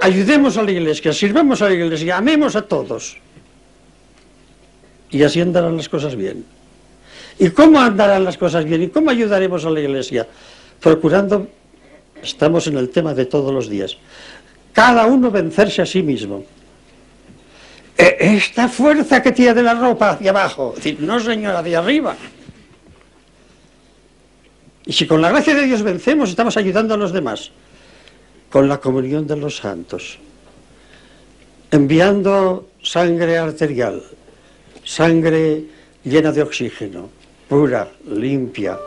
Ayudemos a la iglesia, sirvamos a la iglesia, amemos a todos. Y así andarán las cosas bien. ¿Y cómo andarán las cosas bien? ¿Y cómo ayudaremos a la iglesia? Procurando, estamos en el tema de todos los días, cada uno vencerse a sí mismo. Esta fuerza que tiene de la ropa hacia abajo, decir, no señor, hacia arriba. Y si con la gracia de Dios vencemos, estamos ayudando a los demás. Con la comunión de los santos, enviando sangre arterial, sangre llena de oxígeno, pura, limpia,